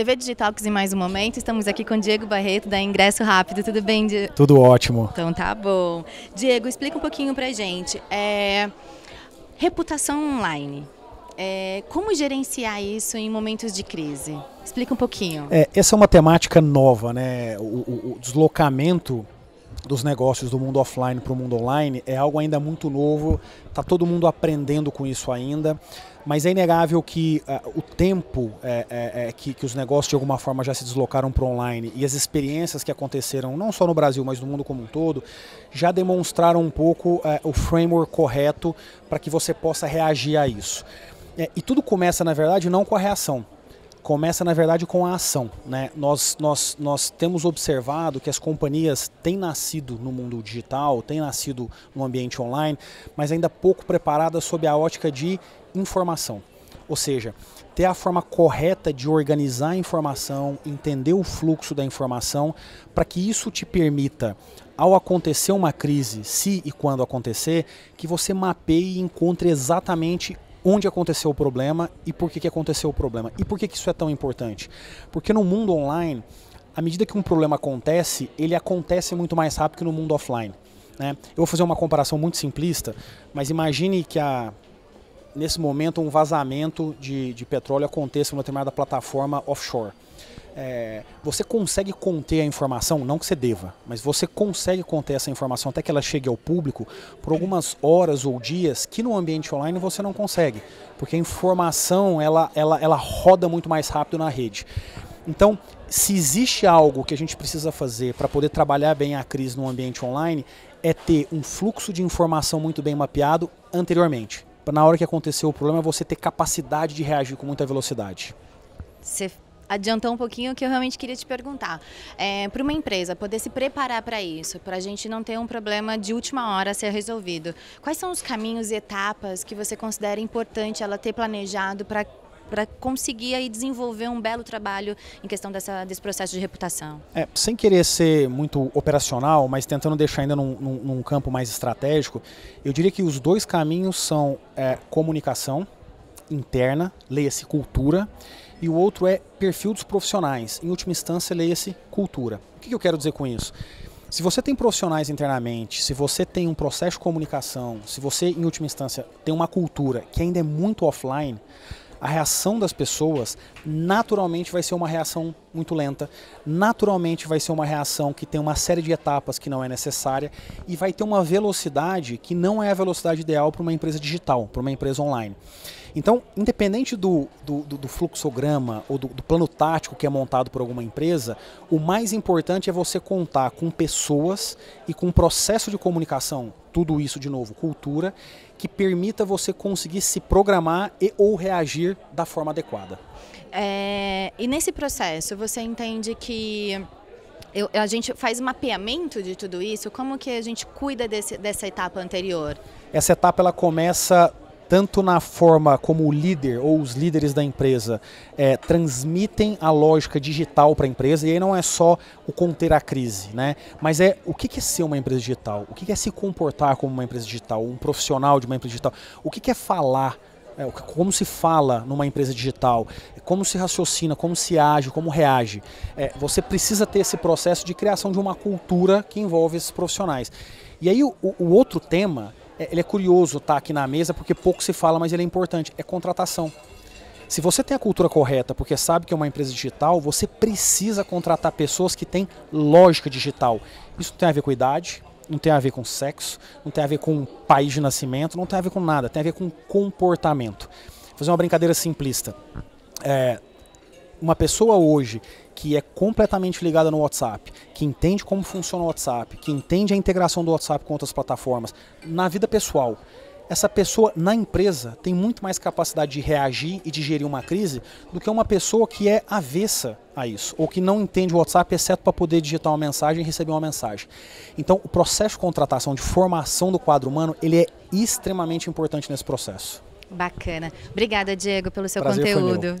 TV Digitalks em mais um momento. Estamos aqui com Diego Barreto da Ingresso Rápido. Tudo bem, Diego? Tudo ótimo. Então tá bom. Diego, explica um pouquinho pra gente. É... Reputação online. É... Como gerenciar isso em momentos de crise? Explica um pouquinho. É, essa é uma temática nova, né? o, o, o deslocamento dos negócios do mundo offline para o mundo online é algo ainda muito novo, está todo mundo aprendendo com isso ainda, mas é inegável que uh, o tempo é, é, é, que, que, os negócios de alguma forma já se deslocaram para online e as experiências que aconteceram não só no Brasil, mas no mundo como um todo, já demonstraram um pouco uh, o framework correto para que você possa reagir a isso. É, e tudo começa, na verdade, não com a reação começa na verdade com a ação. Né? Nós, nós, nós temos observado que as companhias têm nascido no mundo digital, têm nascido no ambiente online, mas ainda pouco preparadas sob a ótica de informação. Ou seja, ter a forma correta de organizar a informação, entender o fluxo da informação, para que isso te permita, ao acontecer uma crise, se e quando acontecer, que você mapeie e encontre exatamente onde aconteceu o problema e por que, que aconteceu o problema. E por que, que isso é tão importante? Porque no mundo online, à medida que um problema acontece, ele acontece muito mais rápido que no mundo offline. Né? Eu vou fazer uma comparação muito simplista, mas imagine que a, nesse momento um vazamento de, de petróleo aconteça em uma determinada plataforma offshore é, você consegue conter a informação, não que você deva, mas você consegue conter essa informação até que ela chegue ao público por algumas horas ou dias que no ambiente online você não consegue, porque a informação ela, ela, ela roda muito mais rápido na rede. Então, se existe algo que a gente precisa fazer para poder trabalhar bem a crise no ambiente online, é ter um fluxo de informação muito bem mapeado anteriormente. Na hora que aconteceu o problema, você ter capacidade de reagir com muita velocidade. Você adiantou um pouquinho o que eu realmente queria te perguntar. É, para uma empresa poder se preparar para isso, para a gente não ter um problema de última hora a ser resolvido, quais são os caminhos e etapas que você considera importante ela ter planejado para para conseguir aí desenvolver um belo trabalho em questão dessa, desse processo de reputação? É, sem querer ser muito operacional, mas tentando deixar ainda num, num, num campo mais estratégico, eu diria que os dois caminhos são é, comunicação interna, leia-se cultura, e o outro é perfil dos profissionais. Em última instância, leia-se cultura. O que eu quero dizer com isso? Se você tem profissionais internamente, se você tem um processo de comunicação, se você, em última instância, tem uma cultura que ainda é muito offline, a reação das pessoas naturalmente vai ser uma reação muito lenta, naturalmente vai ser uma reação que tem uma série de etapas que não é necessária e vai ter uma velocidade que não é a velocidade ideal para uma empresa digital, para uma empresa online. Então, independente do, do, do fluxograma ou do, do, plano tático que é montado por alguma empresa, o mais importante é você contar com pessoas e com um processo de comunicação, tudo isso de novo, cultura, que permita você conseguir se programar e ou reagir da forma adequada. É, e nesse processo, você entende que eu, a gente faz mapeamento de tudo isso? Como que a gente cuida desse, dessa etapa anterior? Essa etapa ela começa tanto na forma como o líder ou os líderes da empresa é, transmitem a lógica digital para a empresa, e aí não é só o conter a crise, né? mas é o que é ser uma empresa digital, o que é se comportar como uma empresa digital, um profissional de uma empresa digital, o que é falar? É, como se fala numa empresa digital, como se raciocina, como se age, como reage. É, você precisa ter esse processo de criação de uma cultura que envolve esses profissionais. E aí o, o outro tema ele é curioso estar tá aqui na mesa porque pouco se fala, mas ele é importante, é contratação. Se você tem a cultura correta, porque sabe que é uma empresa digital, você precisa contratar pessoas que têm lógica digital. Isso não tem a ver com idade, não tem a ver com sexo, não tem a ver com país de nascimento, não tem a ver com nada, tem a ver com comportamento. Vou fazer uma brincadeira simplista. É, uma pessoa hoje que é completamente ligada no WhatsApp, que entende como funciona o WhatsApp, que entende a integração do WhatsApp com outras plataformas, na vida pessoal, essa pessoa na empresa tem muito mais capacidade de reagir e de gerir uma crise do que uma pessoa que é avessa a isso, ou que não entende o WhatsApp exceto para poder digitar uma mensagem e receber uma mensagem. Então, o processo de contratação, de formação do quadro humano, ele é extremamente importante nesse processo. Bacana. Obrigada, Diego, pelo seu Prazer conteúdo.